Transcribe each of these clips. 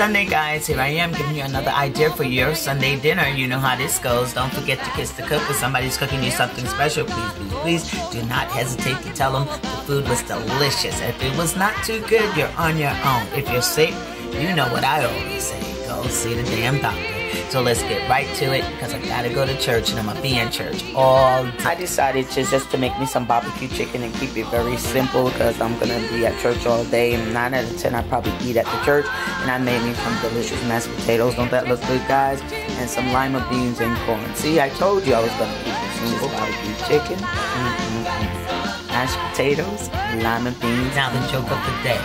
Sunday, guys. Here I am giving you another idea for your Sunday dinner. You know how this goes. Don't forget to kiss the cook. If somebody's cooking you something special, please, please, please do not hesitate to tell them the food was delicious. If it was not too good, you're on your own. If you're sick, you know what I always say. Go see the damn doctor. So let's get right to it because I gotta go to church and I'm gonna be in church all day. I decided to just to make me some barbecue chicken and keep it very simple because I'm gonna be at church all day. And nine out of ten, I probably eat at the church. And I made me some delicious mashed potatoes. Don't that look good, guys? And some lima beans and corn. See, I told you I was gonna keep it simple. Barbecue chicken, mm-mm-mm. mashed potatoes, lima beans. Now the joke of the day,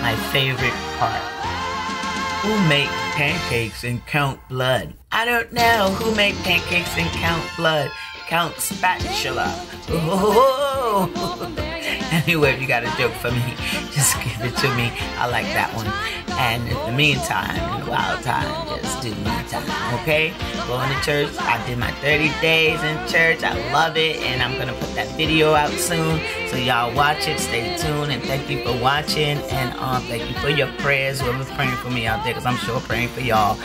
my favorite part. Who make pancakes and count blood? I don't know who make pancakes and count blood. Count spatula. Oh. Anyway, if you got a joke for me, just give it to me. I like that one. And in the meantime, in the wild time, just do me time, okay? Going to church. I did my 30 days in church. I love it. And I'm going to put that video out soon. So y'all watch it. Stay tuned. And thank you for watching. And um, thank you for your prayers. Whoever's praying for me out there, because I'm sure praying for y'all.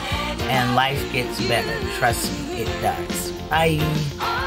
And life gets better. Trust me, it does. Bye.